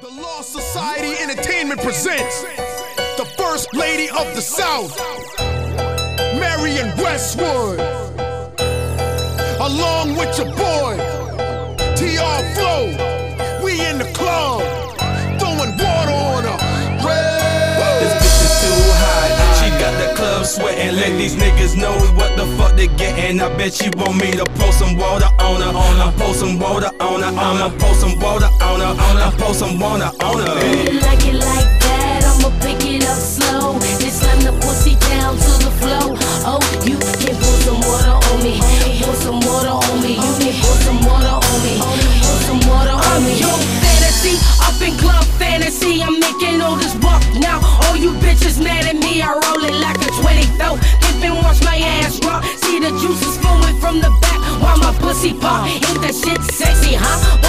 The Lost Society Entertainment presents the First Lady of the South, Marion Westwood, along with your boy, sweating. Let these niggas know what the fuck they getting. I bet she want me to pour some water on her. I pour some water on her. I'ma pour some water on her. I pour some water on her. that shit sexy, huh?